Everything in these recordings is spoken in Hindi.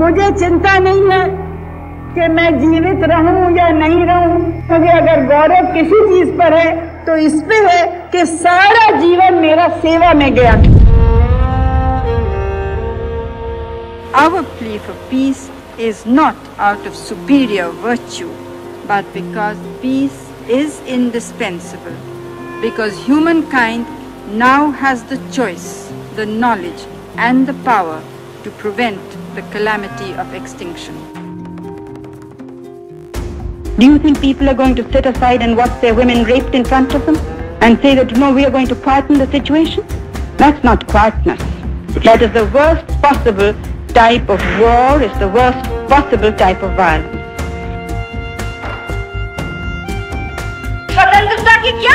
मुझे चिंता नहीं है कि मैं जीवित रहूँ या नहीं रहूँ क्योंकि अगर गौरव किसी चीज़ पर है तो इस पे है कि सारा जीवन मेरा सेवा में गया Our plea for peace is not out of superior virtue, but because peace is indispensable. Because humankind now has the choice, the knowledge, and the power to prevent the calamity of extinction. Do you think people are going to sit aside and watch their women raped in front of them and say that, no, we are going to quieten the situation? That's not quietness. That is the worst possible type of war, is the worst possible type of violence. स्वतंत्रता की क्या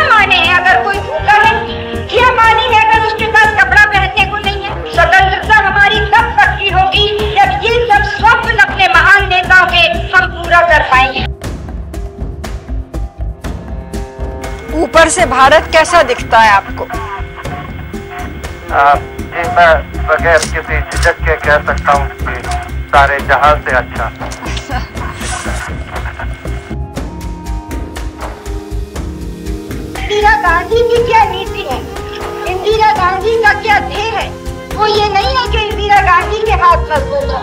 ऊपर से भारत कैसा दिखता है आपको? आ, जी मैं बगैर किसी झिझक के कह सकता हूँ कि सारे जहाँ से अच्छा। इंदिरा गांधी की क्या नीति है? इंदिरा गांधी का क्या ध्येय है? वो ये नहीं है कि इंदिरा गांधी के हाथ मज़बूत हो।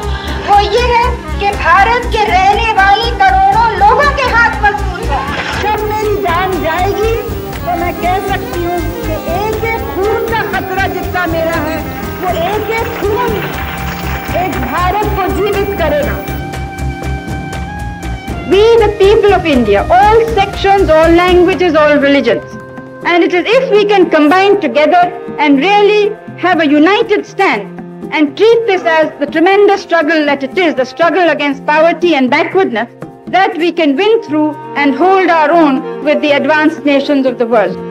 वो ये है कि भारत के रहने वाले करोड़ों वो एक एक खून एक भारत को जीवित करेगा We, the people of India, all sections, all languages, all religions. And it is if we can combine together and really have a united stand and treat this as the tremendous struggle that it is, the struggle against poverty and backwardness, that we can win through and hold our own with the advanced nations of the world.